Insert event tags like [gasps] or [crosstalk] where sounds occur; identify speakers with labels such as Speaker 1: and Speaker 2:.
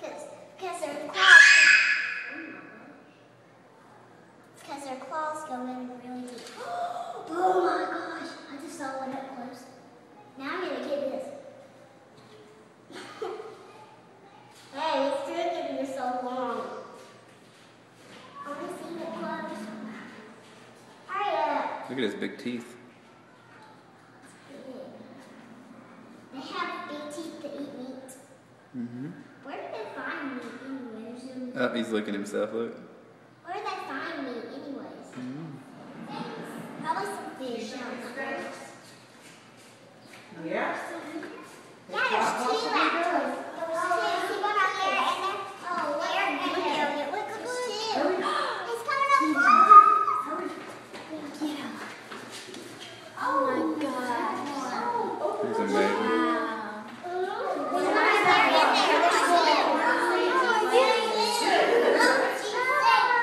Speaker 1: Because their claws. Because their claws go in really deep. [gasps] Oh my gosh! I just saw one up close. Now I'm gonna get this. [laughs] hey, it's taking you so long. I. Hurry up.
Speaker 2: Look at his big teeth.
Speaker 1: They have big teeth to eat meat.
Speaker 2: Mm-hmm.
Speaker 1: Where did they find meat anyways?
Speaker 2: Oh, he's looking himself. Look.
Speaker 1: Where did they find meat anyways?
Speaker 2: Mm-hmm.
Speaker 1: Probably some fish. I don't know.
Speaker 3: Yeah?
Speaker 1: Yeah, there's two raptors. There's two. See one out there and there. Oh, where? And there. Look, look, look. Two. He's coming up fast. Get him. Oh my god.
Speaker 2: He's amazing.